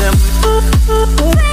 them.